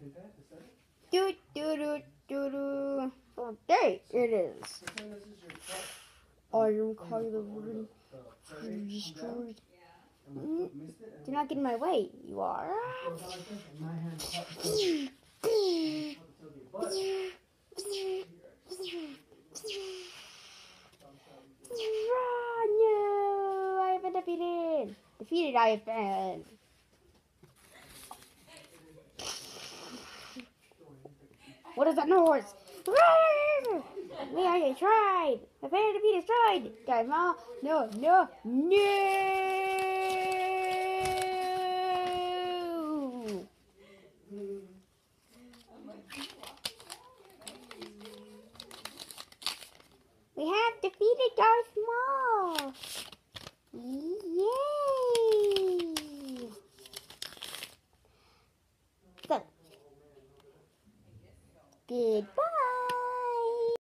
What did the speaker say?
Do do do do do. Okay, it is. I am Kylo Ren. Destroyed. Do not get in my way. You are. No, I have been defeated. Defeated, I have been. What is that noise? I tried. I failed to be destroyed. Guys, no, no, no, no. We have defeated Darth Maul. Goodbye.